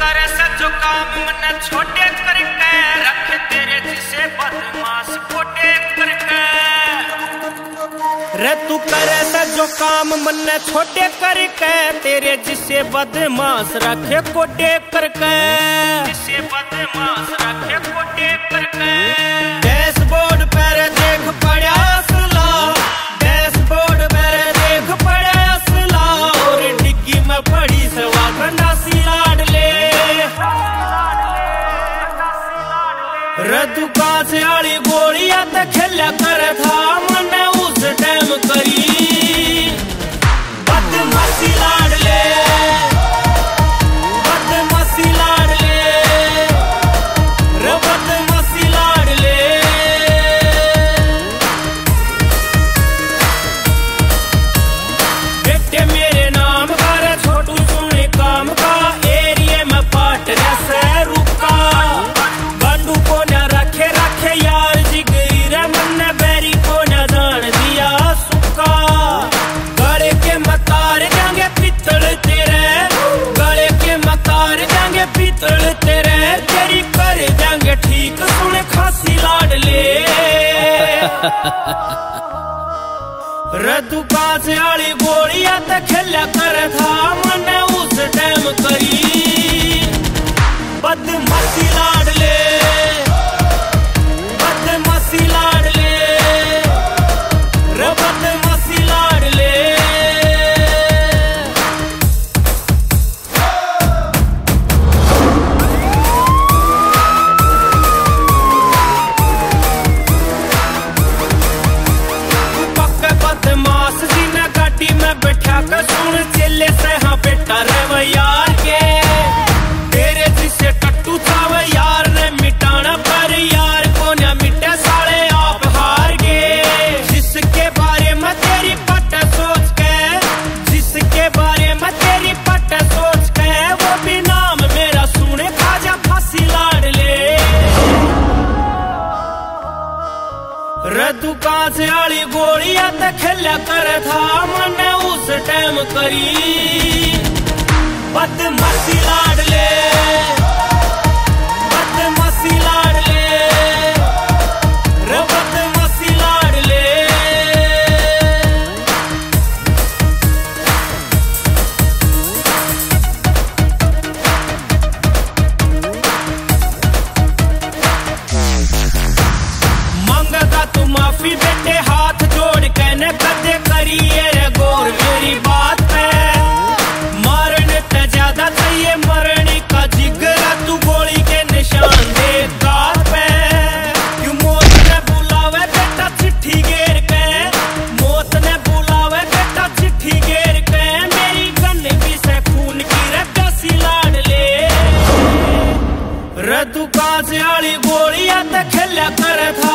करे सच काम छोटे करके रख तेरे जिसे बदमाश करके। रे तू करे सजो काम मन छोटे करके, तेरे जिसे बदमाश रखे कोटे करके। जिसे बदमाश रखे कोटे करके। रद्दू कांच वाली गोलियाँ तो खेला कर था रद्दू कांच वाली गोलियाँ ते खेला कर था मन उस टाइम करी बदमाशी लाड ले कांच वाली गोलियाँ ते खेला कर था मन उस टाइम करी। बदमाशी लाड बेटे हाथ जोड़ के न कदे करिए रे गौर, मेरी बात पे। मारने ते ज़्यादा चाहिए मरने का जिगरा तू गोली के निशान दे गाल पे। क्यों मौत ने बुलावे बेटा चिट्ठी घेर के? मौत ने बुलावे बेटा चिट्ठी के। मेरी गन भी से खून की रे प्यासी लाड ले। रद्दू कांच वाली गोलियाँ ते खेला कर था।